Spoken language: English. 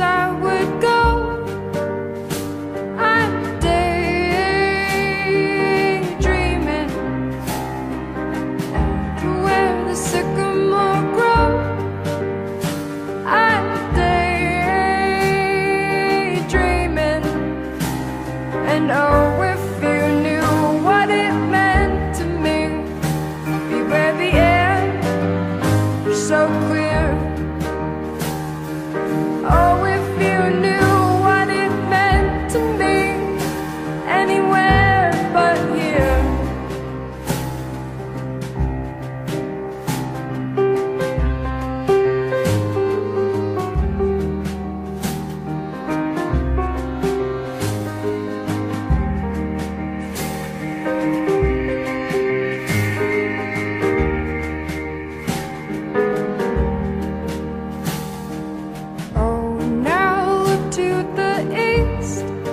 I would go. I'm daydreaming. To where the sycamore grows I'm daydreaming. And oh if you knew what it meant to me where the air so clear. past.